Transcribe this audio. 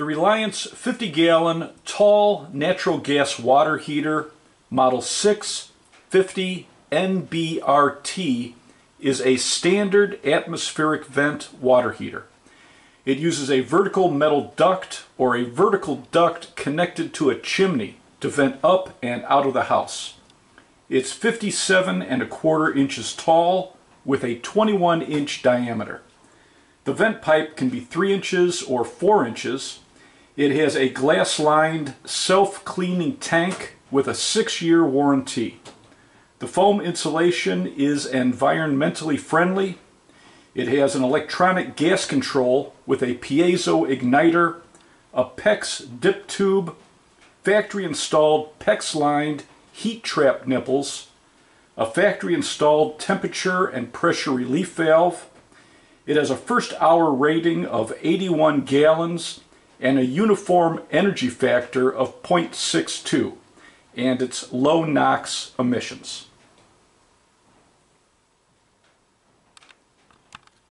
The Reliance 50 gallon tall natural gas water heater model 650 NBRT is a standard atmospheric vent water heater. It uses a vertical metal duct or a vertical duct connected to a chimney to vent up and out of the house. It's 57 and a quarter inches tall with a 21 inch diameter. The vent pipe can be 3 inches or 4 inches. It has a glass lined self cleaning tank with a 6 year warranty. The foam insulation is environmentally friendly. It has an electronic gas control with a piezo igniter, a PEX dip tube, factory installed PEX lined heat trap nipples, a factory installed temperature and pressure relief valve. It has a first hour rating of 81 gallons and a uniform energy factor of 0.62 and its low NOx emissions.